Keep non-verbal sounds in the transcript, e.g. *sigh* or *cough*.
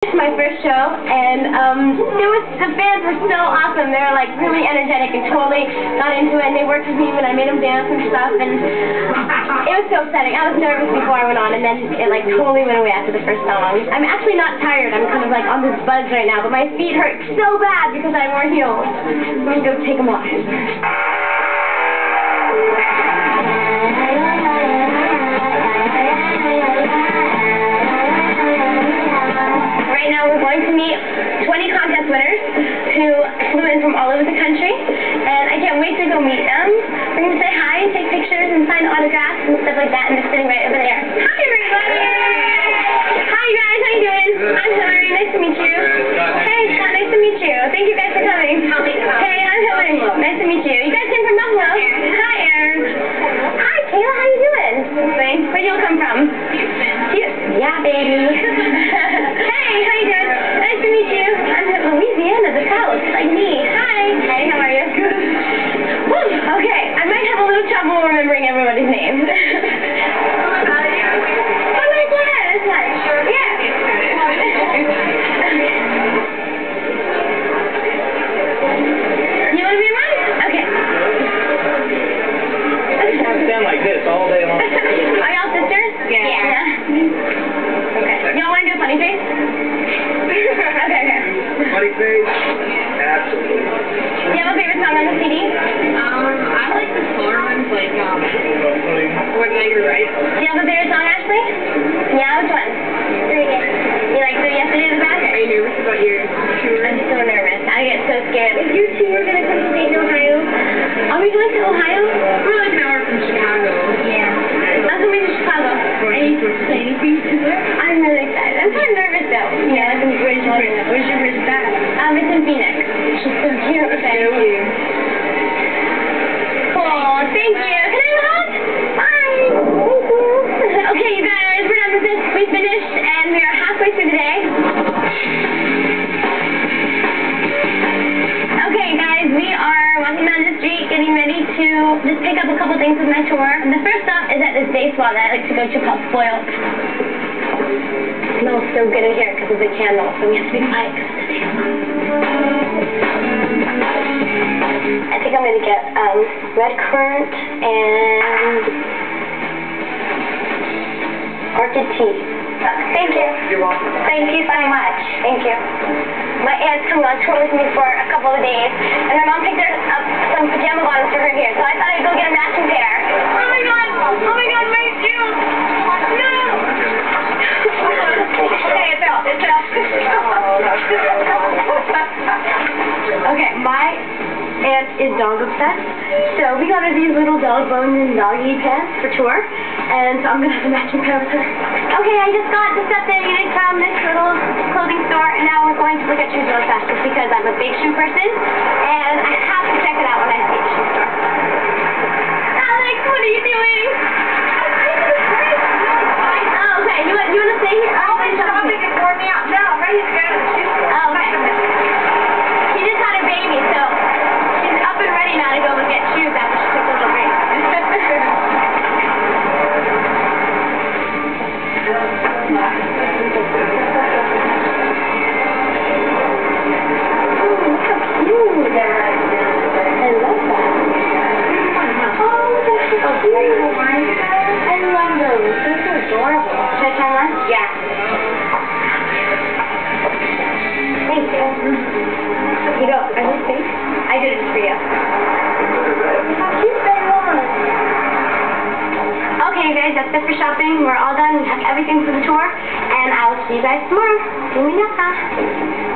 It's my first show, and um, it was the fans were so awesome. They were like really energetic and totally got into it. And they worked with me when I made them dance and stuff, and it was so exciting. I was nervous before I went on, and then it like totally went away after the first song. I'm actually not tired. I'm kind of like on this buzz right now, but my feet hurt so bad because I wore heels. I'm gonna go take them off. Sitting right over there. Hi everybody! Hi guys, how you doing? I'm Hilary, nice to meet you. Hey Scott, nice to meet you. Thank you guys for coming. Hey, I'm Hilary, nice to meet you. You guys came from Buffalo? Hi Aaron. Hi Kayla, how you doing? Thanks. Where'd you all come from? Houston. Houston. Yeah, baby. To just pick up a couple things with my tour. And the first stop is at this spa that I like to go to called Spoiled. It smells so good in here because of the candles, so we have to be quiet 'cause it's a day spa. I think I'm gonna get um, red currant and orchid tea. Thank you. You're welcome. Thank you so much. Thank you. My aunt's coming on tour with me for a couple of days, and her mom picked her up some pajama bottoms for her here, so I I'd go get a matching pair. Oh my god! Oh my god, my shoes! No! okay, it's out. It's out. *laughs* okay, my aunt is dog obsessed, so we got her these little dog bones and doggy pants for tour, and so I'm gonna have a matching pair with her. Okay, I just got this updated from this little clothing store, and now we're going to look at shoes real fast just because I'm a big shoe person, and cute. I love those. They're adorable. Should I try one? Yeah. Thank you. You go. Are those fake? I did it for you. How cute they are. Okay, guys, that's it for shopping. We're all done. We have everything for the tour. And I will see you guys tomorrow. See you later.